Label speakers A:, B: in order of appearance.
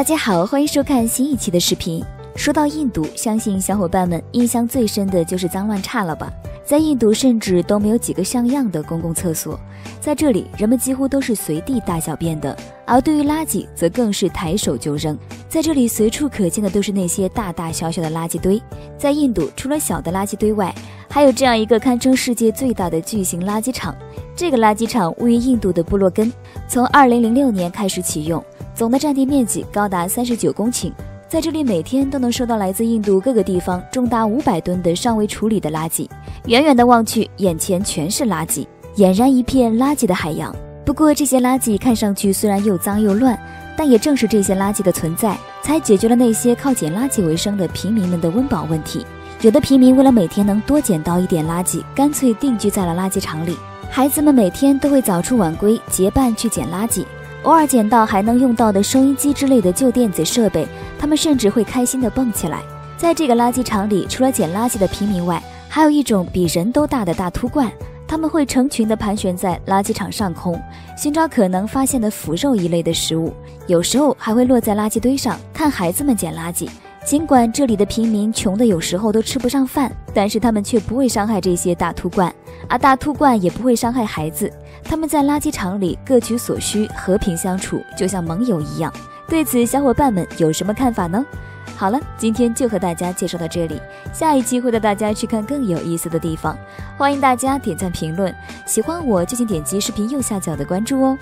A: 大家好，欢迎收看新一期的视频。说到印度，相信小伙伴们印象最深的就是脏乱差了吧？在印度，甚至都没有几个像样的公共厕所。在这里，人们几乎都是随地大小便的，而对于垃圾，则更是抬手就扔。在这里，随处可见的都是那些大大小小的垃圾堆。在印度，除了小的垃圾堆外，还有这样一个堪称世界最大的巨型垃圾场。这个垃圾场位于印度的布洛根，从2006年开始启用。总的占地面积高达三十九公顷，在这里每天都能收到来自印度各个地方重达五百吨的尚未处理的垃圾。远远的望去，眼前全是垃圾，俨然一片垃圾的海洋。不过这些垃圾看上去虽然又脏又乱，但也正是这些垃圾的存在，才解决了那些靠捡垃圾为生的平民们的温饱问题。有的平民为了每天能多捡到一点垃圾，干脆定居在了垃圾场里。孩子们每天都会早出晚归，结伴去捡垃圾。偶尔捡到还能用到的收音机之类的旧电子设备，他们甚至会开心地蹦起来。在这个垃圾场里，除了捡垃圾的平民外，还有一种比人都大的大秃鹳，他们会成群地盘旋在垃圾场上空，寻找可能发现的腐肉一类的食物，有时候还会落在垃圾堆上看孩子们捡垃圾。尽管这里的平民穷的有时候都吃不上饭，但是他们却不会伤害这些大秃鹳，而大秃鹳也不会伤害孩子。他们在垃圾场里各取所需，和平相处，就像盟友一样。对此，小伙伴们有什么看法呢？好了，今天就和大家介绍到这里，下一期会带大家去看更有意思的地方。欢迎大家点赞评论，喜欢我就请点击视频右下角的关注哦。